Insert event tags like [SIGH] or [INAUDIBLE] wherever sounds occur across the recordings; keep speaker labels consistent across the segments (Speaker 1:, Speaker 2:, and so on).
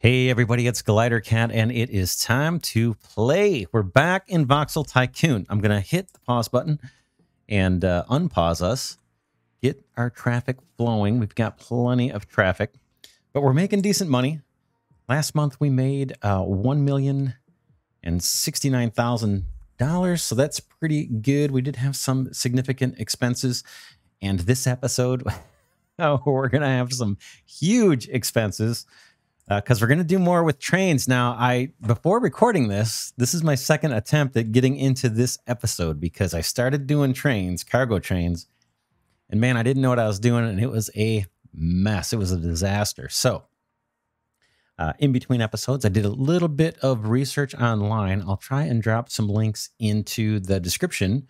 Speaker 1: Hey everybody, it's Glidercat, and it is time to play. We're back in Voxel Tycoon. I'm gonna hit the pause button and uh, unpause us, get our traffic flowing. We've got plenty of traffic, but we're making decent money. Last month we made uh, one million and sixty-nine thousand dollars, so that's pretty good. We did have some significant expenses, and this episode, [LAUGHS] we're gonna have some huge expenses because uh, we're going to do more with trains. Now i before recording this this is my second attempt at getting into this episode because i started doing trains cargo trains and man i didn't know what i was doing and it was a mess. It was a disaster. So uh, in between episodes i did a little bit of research online. I'll try and drop some links into the description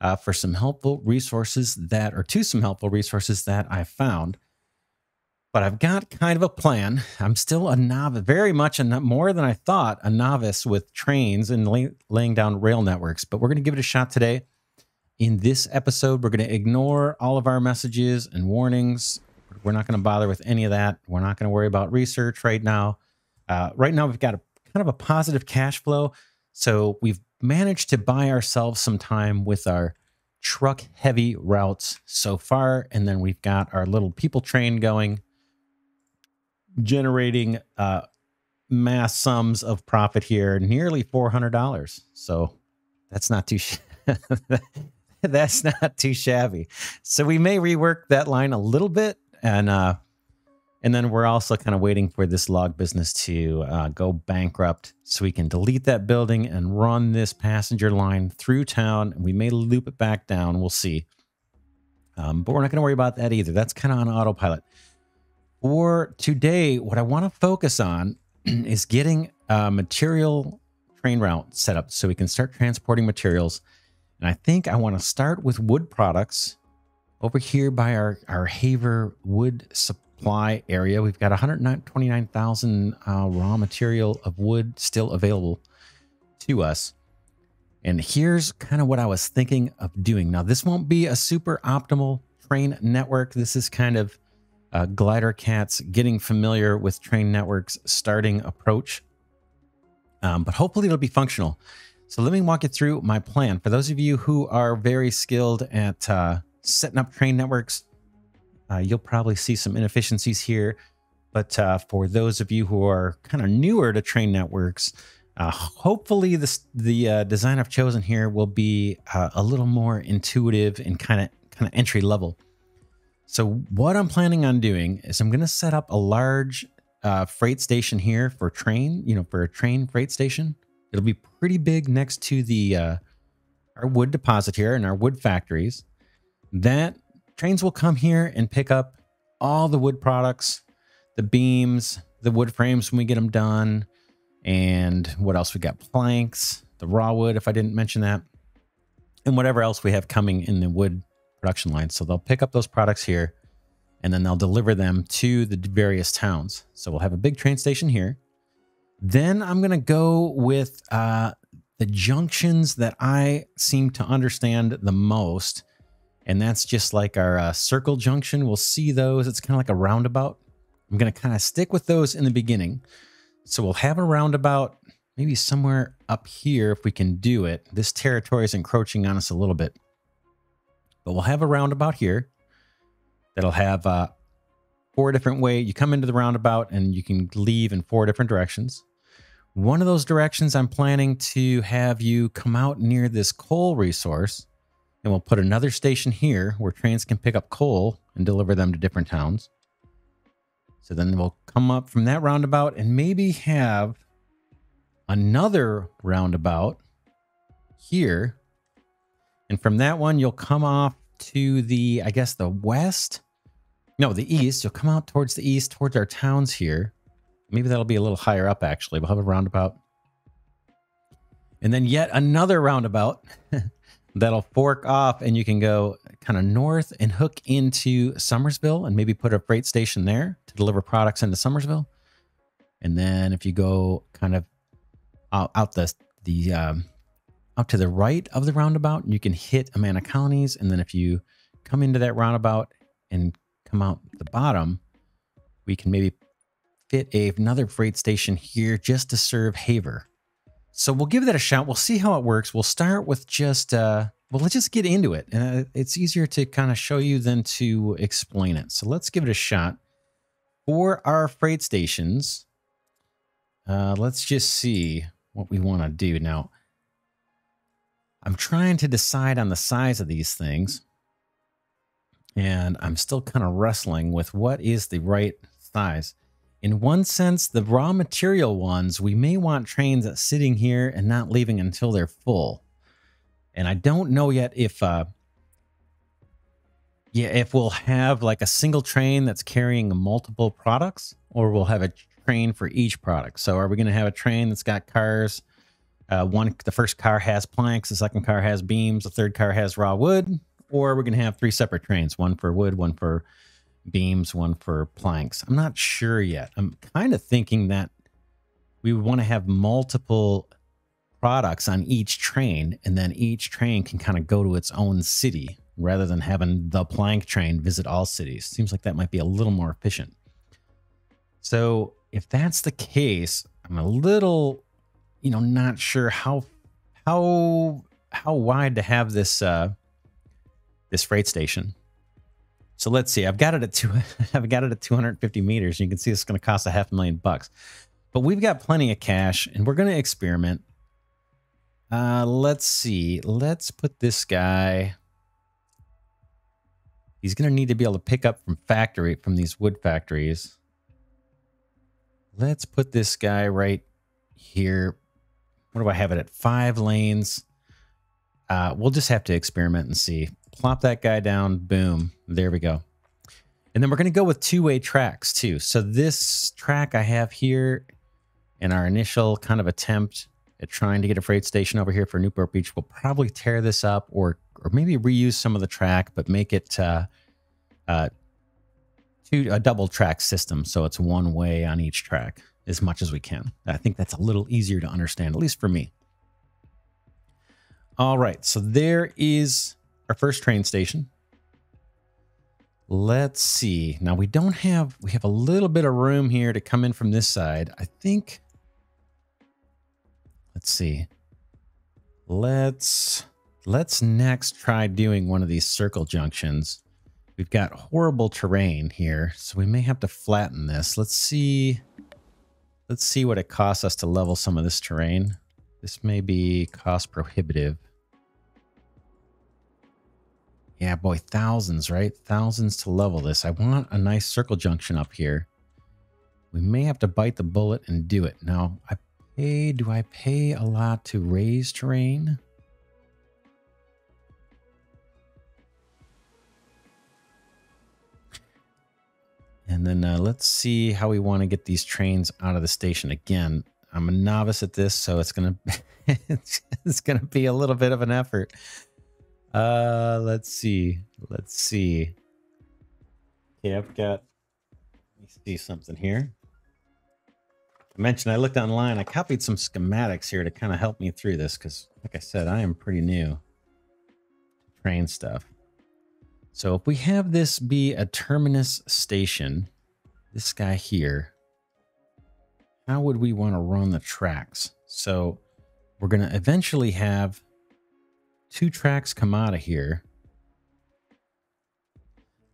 Speaker 1: uh, for some helpful resources that or to some helpful resources that i found but I've got kind of a plan. I'm still a novice, very much a more than I thought, a novice with trains and lay, laying down rail networks. But we're going to give it a shot today. In this episode, we're going to ignore all of our messages and warnings. We're not going to bother with any of that. We're not going to worry about research right now. Uh, right now, we've got a kind of a positive cash flow. So we've managed to buy ourselves some time with our truck heavy routes so far. And then we've got our little people train going generating uh, mass sums of profit here, nearly four hundred dollars. So that's not too sh- [LAUGHS] that's not too shabby. So we may rework that line a little bit, and uh, and then we're also kind of waiting for this log business to uh, go bankrupt, so we can delete that building and run this passenger line through town. We may loop it back down. We'll see. Um, but we're not going to worry about that either. That's kind of on autopilot. For today, what I want to focus on [CLEARS THROAT] is getting a material train route set up so we can start transporting materials. And I think I want to start with wood products over here by our, our Haver wood supply area. We've got 129,000 uh, raw material of wood still available to us. And here's kind of what I was thinking of doing. Now, this won't be a super optimal train network. This is kind of uh, Glidercat's getting familiar with train networks starting approach. Um, but hopefully it'll be functional. So let me walk you through my plan. For those of you who are very skilled at uh, setting up train networks, uh, you'll probably see some inefficiencies here. But uh, for those of you who are kind of newer to train networks, uh, hopefully this, the uh, design I've chosen here will be uh, a little more intuitive and kind of kind of entry level. So what I'm planning on doing is I'm going to set up a large uh, freight station here for train, you know, for a train freight station. It'll be pretty big next to the uh, our wood deposit here and our wood factories. That trains will come here and pick up all the wood products, the beams, the wood frames when we get them done, and what else we got? Planks, the raw wood, if I didn't mention that, and whatever else we have coming in the wood production line. So they'll pick up those products here and then they'll deliver them to the various towns. So we'll have a big train station here. Then I'm going to go with uh, the junctions that I seem to understand the most. And that's just like our uh, circle junction. We'll see those. It's kind of like a roundabout. I'm going to kind of stick with those in the beginning. So we'll have a roundabout maybe somewhere up here if we can do it. This territory is encroaching on us a little bit. But we'll have a roundabout here that'll have uh, four different ways. You come into the roundabout and you can leave in four different directions. One of those directions, I'm planning to have you come out near this coal resource, and we'll put another station here where trains can pick up coal and deliver them to different towns. So then we'll come up from that roundabout and maybe have another roundabout here and from that one, you'll come off to the, I guess, the west. No, the east. You'll come out towards the east, towards our towns here. Maybe that'll be a little higher up, actually. We'll have a roundabout. And then yet another roundabout [LAUGHS] that'll fork off, and you can go kind of north and hook into Somersville and maybe put a freight station there to deliver products into Somersville. And then if you go kind of out, out the, the, um, up to the right of the roundabout, you can hit Amana Colonies. And then if you come into that roundabout and come out the bottom, we can maybe fit a, another freight station here just to serve Haver. So we'll give that a shot. We'll see how it works. We'll start with just, uh, well, let's just get into it. Uh, it's easier to kind of show you than to explain it. So let's give it a shot. For our freight stations, uh, let's just see what we want to do. Now, I'm trying to decide on the size of these things. And I'm still kind of wrestling with what is the right size. In one sense, the raw material ones, we may want trains that sitting here and not leaving until they're full. And I don't know yet if uh yeah, if we'll have like a single train that's carrying multiple products or we'll have a train for each product. So are we going to have a train that's got cars uh, one the first car has planks, the second car has beams, the third car has raw wood, or we're going to have three separate trains, one for wood, one for beams, one for planks. I'm not sure yet. I'm kind of thinking that we would want to have multiple products on each train, and then each train can kind of go to its own city rather than having the plank train visit all cities. Seems like that might be a little more efficient. So, if that's the case, I'm a little, you know, not sure how how how wide to have this uh this freight station. So let's see. I've got it at two. [LAUGHS] I've got it at 250 meters. You can see it's going to cost a half a million bucks, but we've got plenty of cash, and we're going to experiment. Uh, let's see. Let's put this guy. He's going to need to be able to pick up from factory from these wood factories. Let's put this guy right here. What do I have it at? Five lanes. Uh, we'll just have to experiment and see plop that guy down. Boom. There we go. And then we're going to go with two-way tracks too. So this track I have here in our initial kind of attempt at trying to get a freight station over here for Newport Beach, we'll probably tear this up or or maybe reuse some of the track, but make it uh, uh, two, a double track system. So it's one way on each track as much as we can. I think that's a little easier to understand, at least for me. All right, so there is our first train station. Let's see. Now we don't have, we have a little bit of room here to come in from this side. I think, let's see. Let's, let's next try doing one of these circle junctions. We've got horrible terrain here, so we may have to flatten this. Let's see. Let's see what it costs us to level some of this terrain. This may be cost prohibitive. Yeah, boy, thousands, right? Thousands to level this. I want a nice circle junction up here. We may have to bite the bullet and do it. Now, I pay, do I pay a lot to raise terrain? And then uh, let's see how we want to get these trains out of the station. Again, I'm a novice at this, so it's gonna [LAUGHS] it's gonna be a little bit of an effort. Uh, let's see. Let's see. Okay, I've got. Let me see something here. I mentioned I looked online. I copied some schematics here to kind of help me through this because, like I said, I am pretty new to train stuff. So if we have this be a terminus station, this guy here, how would we want to run the tracks? So we're going to eventually have two tracks come out of here.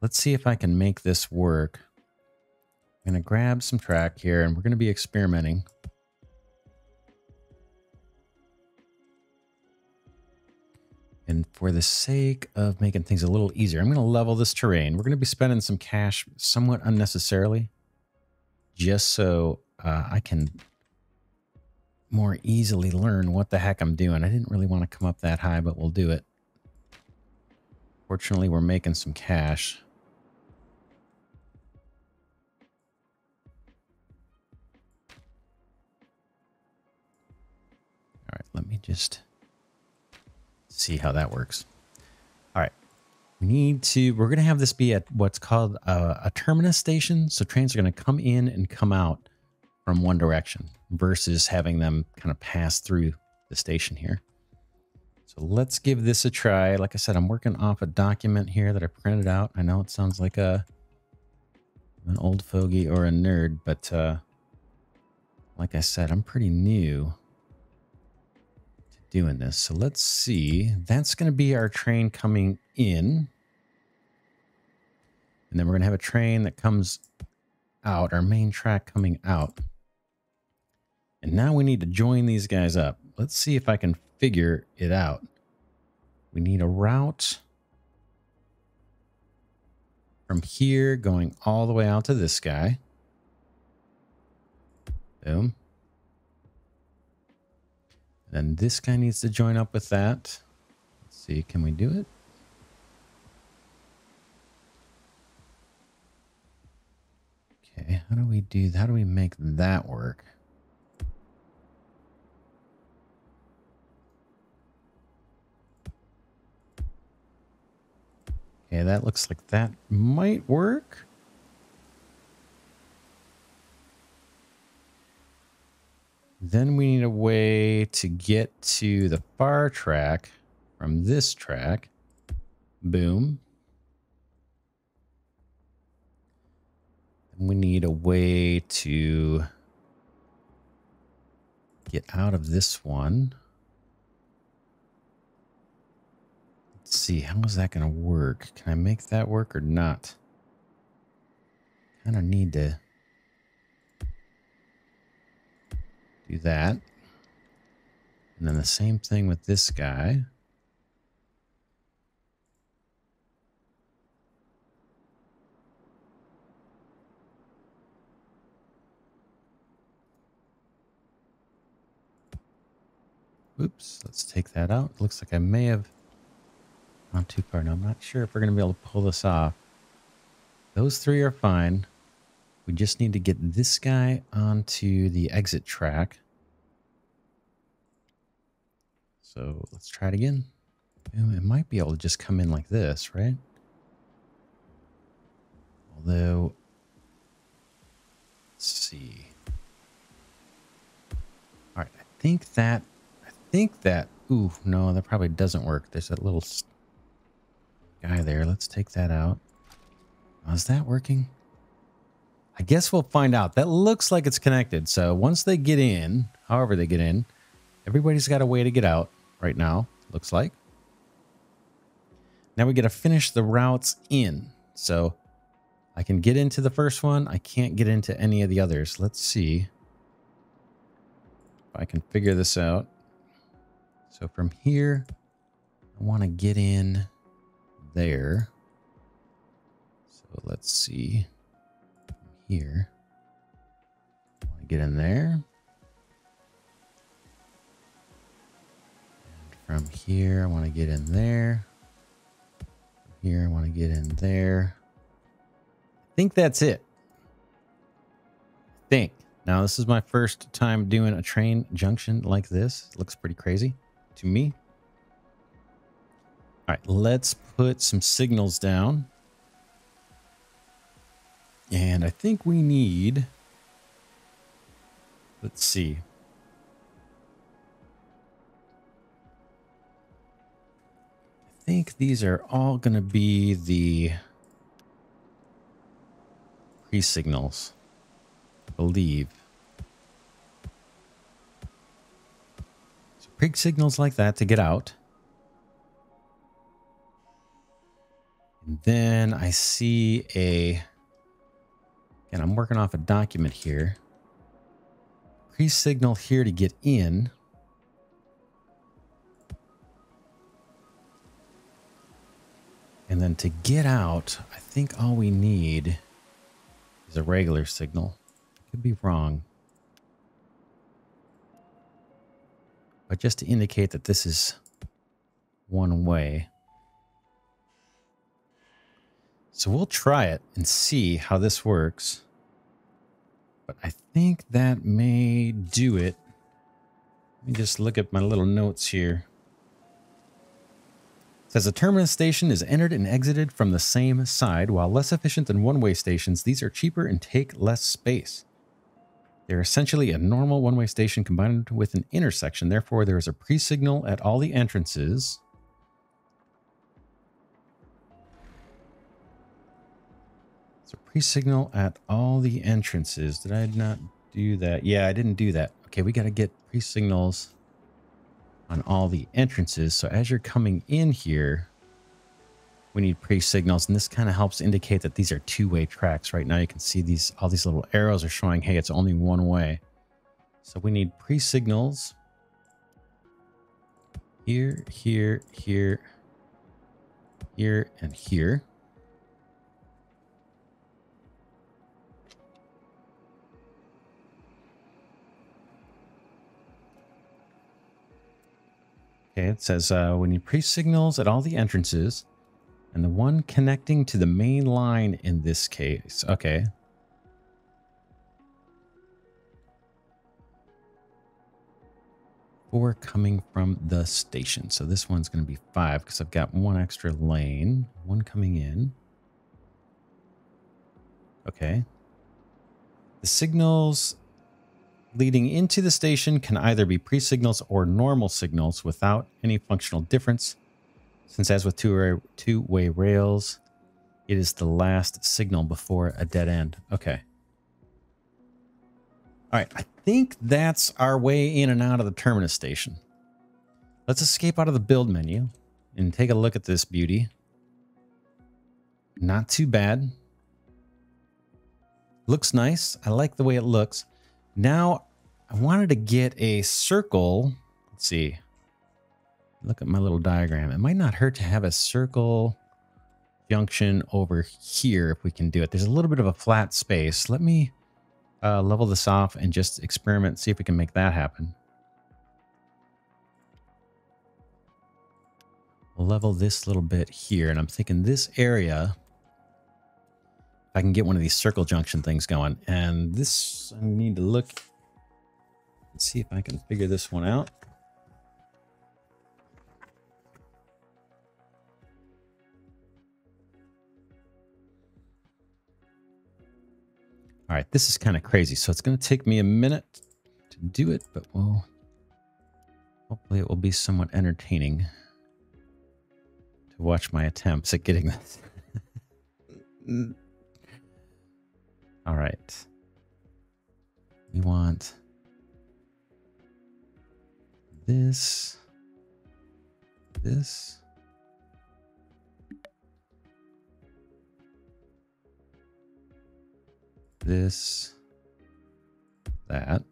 Speaker 1: Let's see if I can make this work. I'm going to grab some track here and we're going to be experimenting. And for the sake of making things a little easier, I'm going to level this terrain. We're going to be spending some cash somewhat unnecessarily just so uh, I can more easily learn what the heck I'm doing. I didn't really want to come up that high, but we'll do it. Fortunately, we're making some cash. All right, let me just see how that works. All right, we need to, we're going to have this be at what's called a, a terminus station. So trains are going to come in and come out from one direction versus having them kind of pass through the station here. So let's give this a try. Like I said, I'm working off a document here that I printed out. I know it sounds like a an old fogey or a nerd, but uh, like I said, I'm pretty new doing this. So let's see. That's going to be our train coming in. And then we're going to have a train that comes out, our main track coming out. And now we need to join these guys up. Let's see if I can figure it out. We need a route from here going all the way out to this guy. Boom. Then this guy needs to join up with that. Let's see, can we do it? Okay, how do we do, how do we make that work? Okay, that looks like that might work. Then we need a way to get to the far track from this track. Boom. And we need a way to get out of this one. Let's see, how is that going to work? Can I make that work or not? I Kind of need to do that. And then the same thing with this guy. Oops, let's take that out. Looks like I may have gone too far. Now, I'm not sure if we're going to be able to pull this off. Those three are fine. We just need to get this guy onto the exit track. So let's try it again. It might be able to just come in like this, right? Although, let's see. All right, I think that, I think that, ooh, no, that probably doesn't work. There's that little guy there. Let's take that out. Is that working? I guess we'll find out. That looks like it's connected. So once they get in, however they get in, everybody's got a way to get out right now, looks like. Now we got to finish the routes in. So I can get into the first one. I can't get into any of the others. Let's see if I can figure this out. So from here, I want to get in there. So let's see here. Want to get in there. And from here, I want to get in there. From here, I want to get in there. I think that's it. I think. Now, this is my first time doing a train junction like this. It looks pretty crazy to me. All right, let's put some signals down. And I think we need, let's see. I think these are all going to be the pre-signals, I believe. So pre-signals like that to get out. And then I see a, and I'm working off a document here. Pre-signal here to get in. And then to get out, I think all we need is a regular signal. Could be wrong. But just to indicate that this is one way. So we'll try it and see how this works. But I think that may do it. Let me just look at my little notes here. It says a terminus station is entered and exited from the same side. While less efficient than one-way stations, these are cheaper and take less space. They're essentially a normal one-way station combined with an intersection. Therefore, there is a pre-signal at all the entrances Pre-signal at all the entrances. Did I not do that? Yeah, I didn't do that. Okay, we got to get pre-signals on all the entrances. So as you're coming in here, we need pre-signals. And this kind of helps indicate that these are two-way tracks. Right now you can see these all these little arrows are showing, hey, it's only one way. So we need pre-signals here, here, here, here, and here. Okay, it says uh, we need pre-signals at all the entrances and the one connecting to the main line in this case. Okay. Four coming from the station. So this one's going to be five because I've got one extra lane. One coming in. Okay. The signals leading into the station can either be pre-signals or normal signals without any functional difference. Since as with two-way two -way rails, it is the last signal before a dead end. Okay. All right, I think that's our way in and out of the terminus station. Let's escape out of the build menu and take a look at this beauty. Not too bad. Looks nice. I like the way it looks. Now, I wanted to get a circle. Let's see. Look at my little diagram. It might not hurt to have a circle junction over here if we can do it. There's a little bit of a flat space. Let me uh, level this off and just experiment, see if we can make that happen. Level this little bit here. And I'm thinking this area I can get one of these circle junction things going. And this, I need to look and see if I can figure this one out. All right, this is kind of crazy. So it's going to take me a minute to do it, but well, hopefully it will be somewhat entertaining to watch my attempts at getting this. All right. We want this, this. This, that.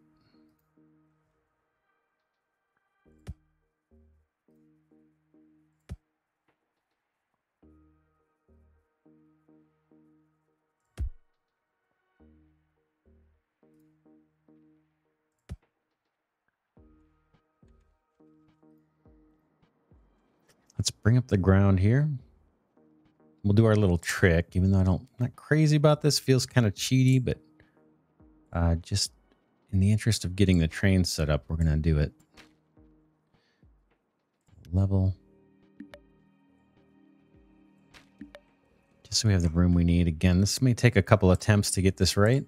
Speaker 1: Let's bring up the ground here. We'll do our little trick, even though I don't, not crazy about this. Feels kind of cheaty, but uh, just in the interest of getting the train set up, we're going to do it. Level. Just so we have the room we need. Again, this may take a couple attempts to get this right.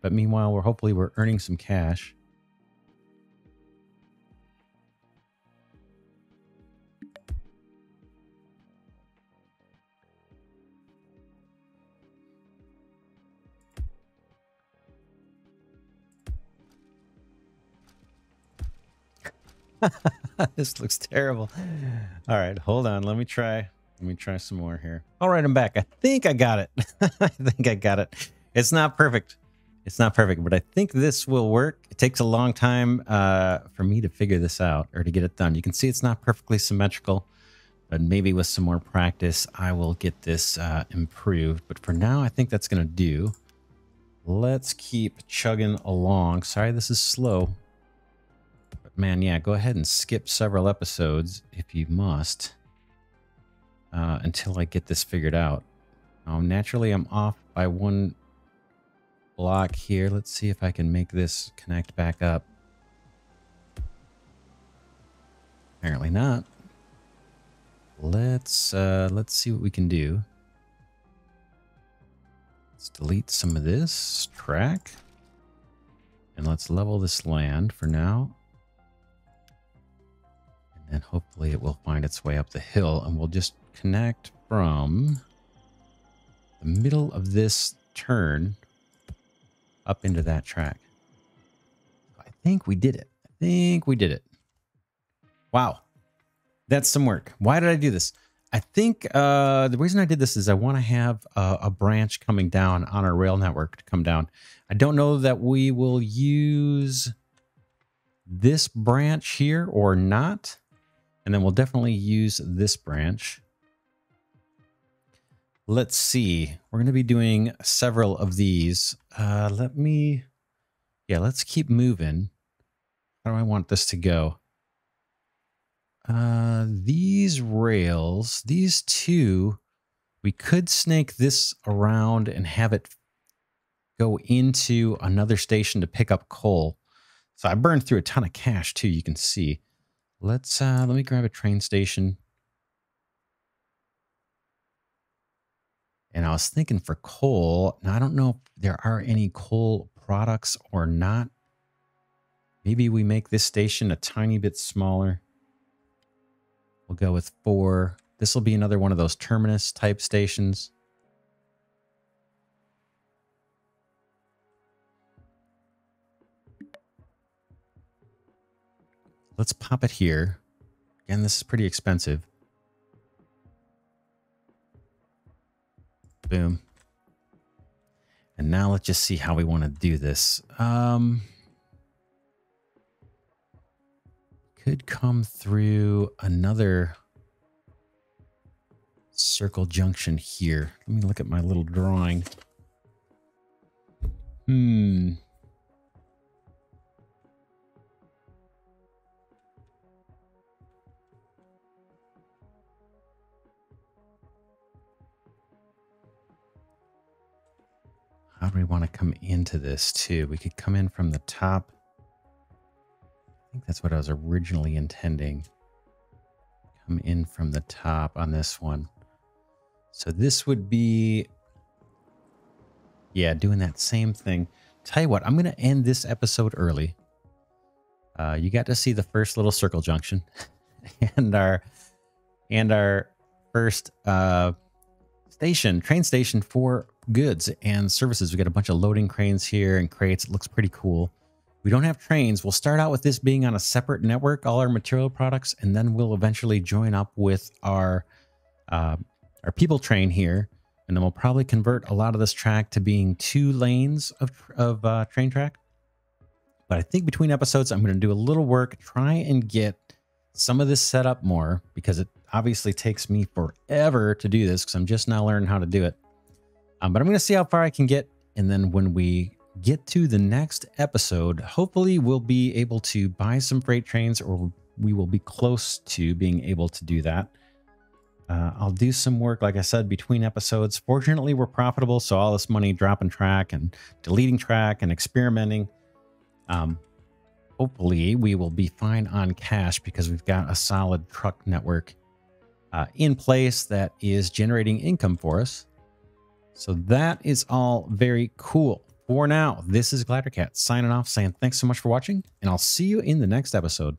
Speaker 1: But meanwhile, we're hopefully we're earning some cash. [LAUGHS] this looks terrible. All right, hold on. Let me try. Let me try some more here. All right, I'm back. I think I got it. [LAUGHS] I think I got it. It's not perfect. It's not perfect, but I think this will work. It takes a long time uh, for me to figure this out or to get it done. You can see it's not perfectly symmetrical, but maybe with some more practice, I will get this uh, improved. But for now, I think that's going to do. Let's keep chugging along. Sorry, this is slow But man, yeah, go ahead and skip several episodes if you must uh, until I get this figured out. Um, naturally, I'm off by one block here. Let's see if I can make this connect back up. Apparently not. Let's uh, let's see what we can do. Let's delete some of this track. And let's level this land for now and then hopefully it will find its way up the hill and we'll just connect from the middle of this turn up into that track. I think we did it. I think we did it. Wow. That's some work. Why did I do this? I think uh, the reason I did this is I want to have a, a, branch coming down on our rail network to come down. I don't know that we will use this branch here or not. And then we'll definitely use this branch. Let's see. We're going to be doing several of these. Uh, let me, yeah, let's keep moving. How do I want this to go? Uh, these rails, these two, we could snake this around and have it go into another station to pick up coal. So I burned through a ton of cash too, you can see. Let's, uh, let me grab a train station. And I was thinking for coal, now I don't know if there are any coal products or not. Maybe we make this station a tiny bit smaller. We'll go with four. This will be another one of those terminus type stations. Let's pop it here. Again, this is pretty expensive. Boom. And now let's just see how we want to do this. Um, could come through another circle junction here. Let me look at my little drawing. Hmm. We want to come into this too? We could come in from the top I think that's what I was originally intending. Come in from the top on this one. So this would be, yeah, doing that same thing. Tell you what, I'm going to end this episode early. Uh, you got to see the first little circle junction [LAUGHS] and our and our first uh, station, train station for goods and services. We got a bunch of loading cranes here and crates. It looks pretty cool. We don't have trains. We'll start out with this being on a separate network, all our material products, and then we'll eventually join up with our uh, our people train here, and then we'll probably convert a lot of this track to being two lanes of of uh, train track. But I think between episodes, I'm going to do a little work, try and get some of this set up more because it obviously takes me forever to do this because I'm just now learning how to do it. Um, but I'm going to see how far I can get, and then when we get to the next episode, hopefully we'll be able to buy some freight trains or we will be close to being able to do that. Uh, I'll do some work, like I said, between episodes. Fortunately, we're profitable, so all this money dropping track and deleting track and experimenting. Um, hopefully, we will be fine on cash because we've got a solid truck network uh, in place that is generating income for us. So that is all very cool for now, this is Glidercat signing off saying thanks so much for watching, and I'll see you in the next episode.